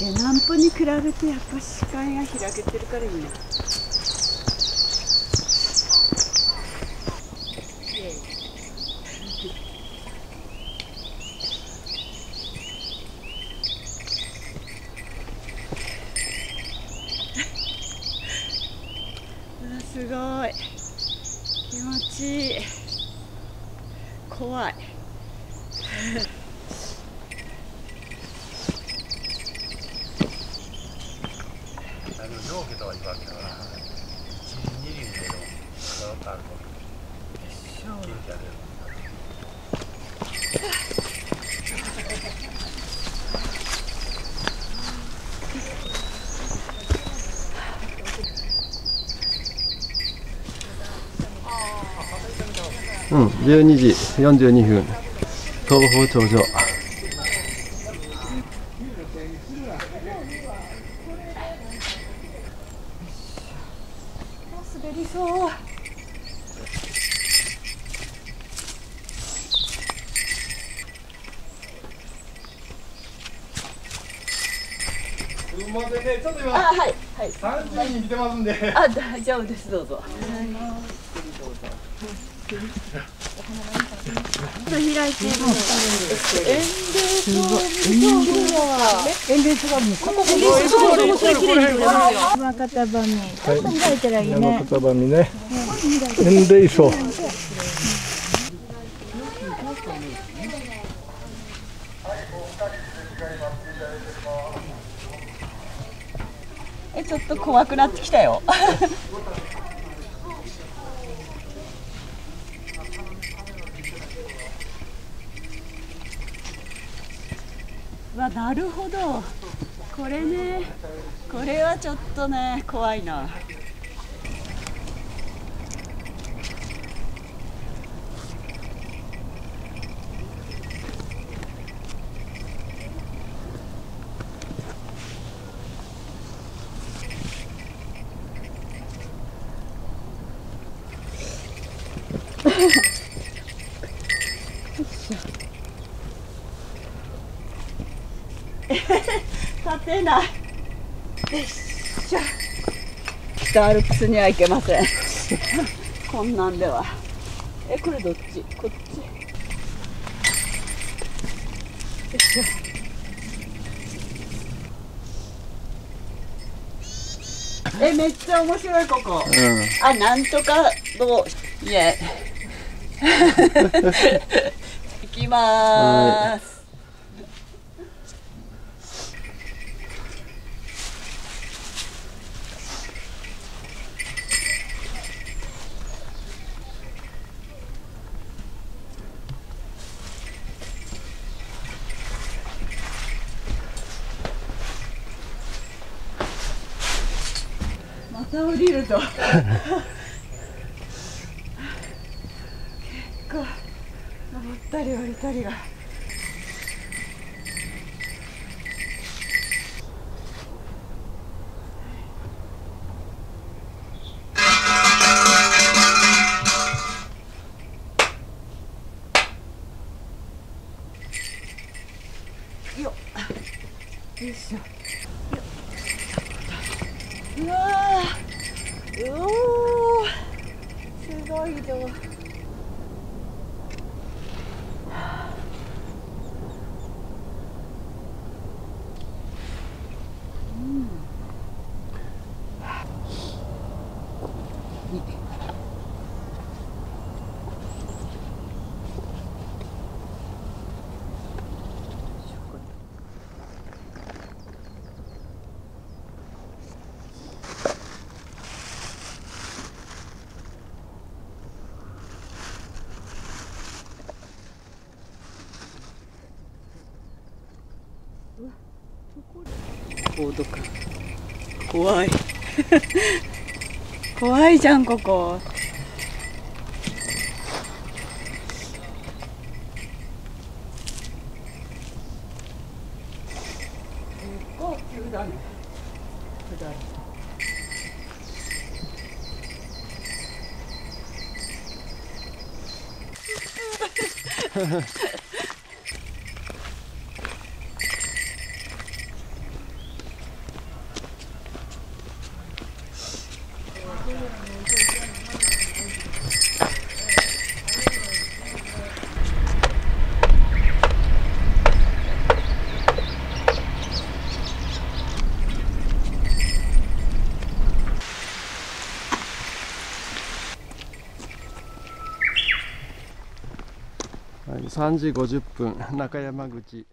ね南歩に比べてやっぱ視界が開けてるからいいね。すごい。気持ちいい。怖いあの上下とは言わんけどな一二輪でのガラッとあると元気が出るうん、12時42分。東方頂上滑りそう。すいませんねちょっとあ今はいはい。30人来てますんで。あ大丈夫ですどうぞ開いてる園芸とここ面白い綺麗に撮れますよ山形バミちょっと開いたらいい山ね形ばみね園霊荘えちょっと怖くなってきたよ。わなるほど。これね。これはちょっとね怖いな。立てない。よっしゃ。北アルプスには行けません。こんなんでは。えこれどっち？こっち。よいしょえめっちゃ面白いここ、あなんとかのいえ 行きまーす、また降りると。結構登ったり降りたりが。よっ。よいしょうわーうおーすごい量コードか。怖い。怖いじゃんここ 結構急だね下り3時50分中山口。